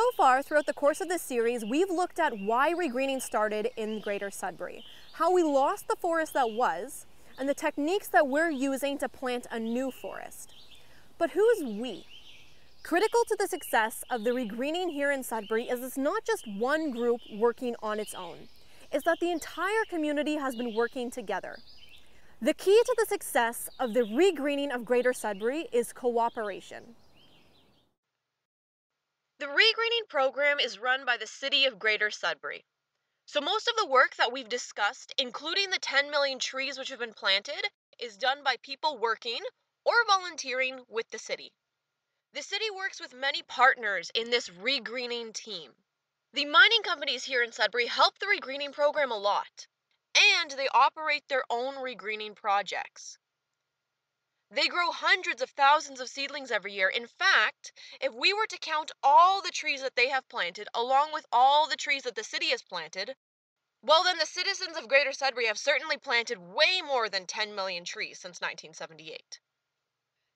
So far, throughout the course of this series, we've looked at why regreening started in Greater Sudbury, how we lost the forest that was, and the techniques that we're using to plant a new forest. But who's we? Critical to the success of the regreening here in Sudbury is it's not just one group working on its own. It's that the entire community has been working together. The key to the success of the regreening of Greater Sudbury is cooperation. The regreening program is run by the City of Greater Sudbury. So most of the work that we've discussed, including the 10 million trees which have been planted, is done by people working or volunteering with the city. The city works with many partners in this regreening team. The mining companies here in Sudbury help the regreening program a lot and they operate their own regreening projects. They grow hundreds of thousands of seedlings every year. In fact, if we were to count all the trees that they have planted, along with all the trees that the city has planted, well, then the citizens of Greater Sudbury have certainly planted way more than 10 million trees since 1978.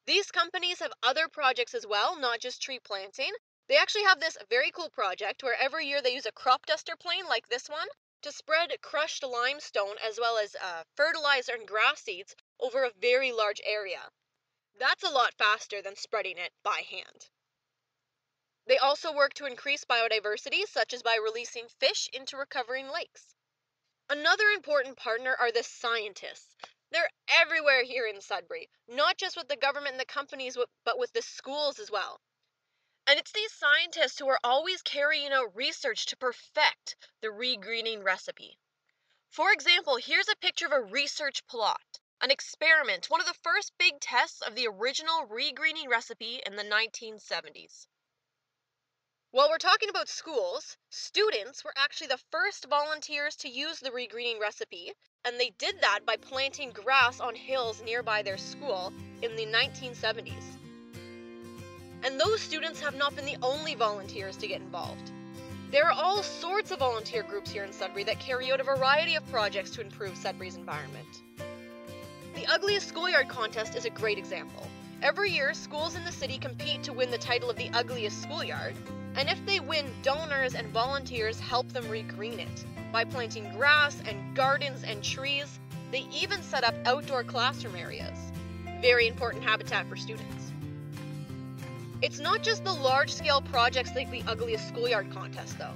These companies have other projects as well, not just tree planting. They actually have this very cool project where every year they use a crop duster plane like this one to spread crushed limestone as well as uh, fertilizer and grass seeds over a very large area. That's a lot faster than spreading it by hand. They also work to increase biodiversity, such as by releasing fish into recovering lakes. Another important partner are the scientists. They're everywhere here in Sudbury, not just with the government and the companies, but with the schools as well. And it's these scientists who are always carrying out research to perfect the regreening recipe. For example, here's a picture of a research plot, an experiment, one of the first big tests of the original regreening recipe in the 1970s. While we're talking about schools, students were actually the first volunteers to use the regreening recipe, and they did that by planting grass on hills nearby their school in the 1970s. And those students have not been the only volunteers to get involved. There are all sorts of volunteer groups here in Sudbury that carry out a variety of projects to improve Sudbury's environment. The Ugliest Schoolyard Contest is a great example. Every year, schools in the city compete to win the title of the ugliest schoolyard, and if they win, donors and volunteers help them regreen it by planting grass and gardens and trees. They even set up outdoor classroom areas. Very important habitat for students. It's not just the large scale projects like the Ugliest Schoolyard contest, though.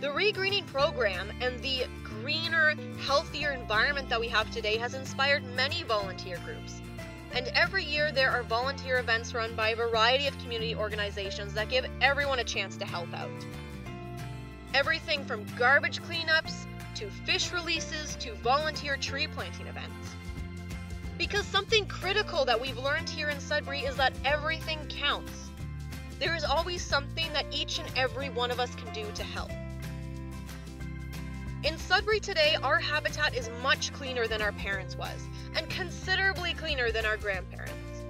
The regreening program and the greener, healthier environment that we have today has inspired many volunteer groups. And every year there are volunteer events run by a variety of community organizations that give everyone a chance to help out. Everything from garbage cleanups to fish releases to volunteer tree planting events. Because something critical that we've learned here in Sudbury is that everything counts. There is always something that each and every one of us can do to help. In Sudbury today, our habitat is much cleaner than our parents' was, and considerably cleaner than our grandparents.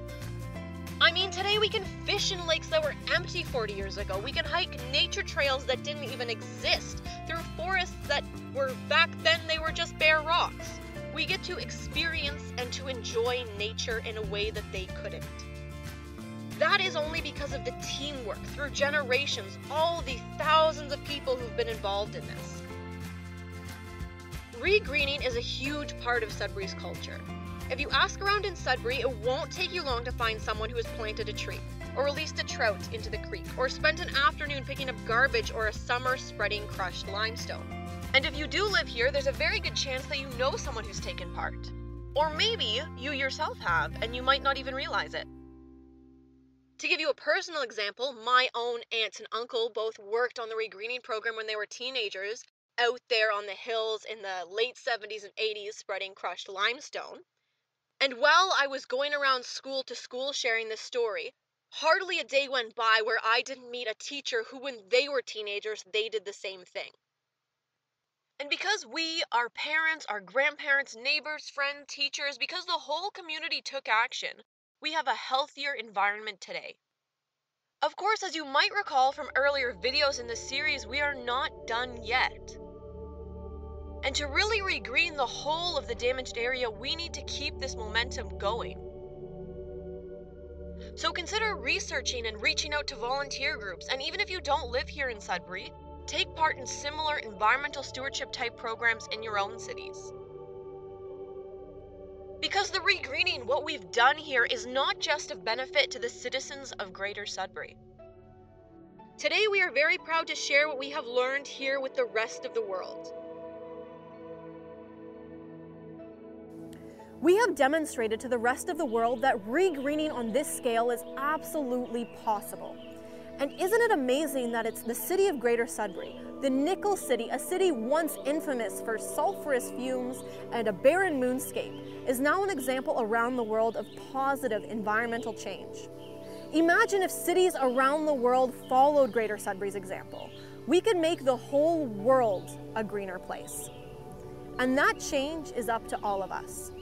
I mean, today we can fish in lakes that were empty 40 years ago. We can hike nature trails that didn't even exist through forests that were back then they were just bare rocks. We get to experience and to enjoy nature in a way that they couldn't. That is only because of the teamwork through generations, all the thousands of people who've been involved in this. Regreening is a huge part of Sudbury's culture. If you ask around in Sudbury, it won't take you long to find someone who has planted a tree, or released a trout into the creek, or spent an afternoon picking up garbage or a summer spreading crushed limestone. And if you do live here, there's a very good chance that you know someone who's taken part. Or maybe you yourself have, and you might not even realize it. To give you a personal example, my own aunts and uncle both worked on the regreening program when they were teenagers out there on the hills in the late 70s and 80s spreading crushed limestone. And while I was going around school to school sharing this story, hardly a day went by where I didn't meet a teacher who, when they were teenagers, they did the same thing. And because we, our parents, our grandparents, neighbors, friends, teachers, because the whole community took action, we have a healthier environment today. Of course, as you might recall from earlier videos in this series, we are not done yet. And to really regreen the whole of the damaged area, we need to keep this momentum going. So consider researching and reaching out to volunteer groups, and even if you don't live here in Sudbury, take part in similar environmental stewardship type programs in your own cities. Because the regreening, what we've done here, is not just of benefit to the citizens of Greater Sudbury. Today, we are very proud to share what we have learned here with the rest of the world. We have demonstrated to the rest of the world that regreening on this scale is absolutely possible. And isn't it amazing that it's the city of Greater Sudbury, the Nickel City, a city once infamous for sulfurous fumes and a barren moonscape, is now an example around the world of positive environmental change. Imagine if cities around the world followed Greater Sudbury's example. We could make the whole world a greener place. And that change is up to all of us.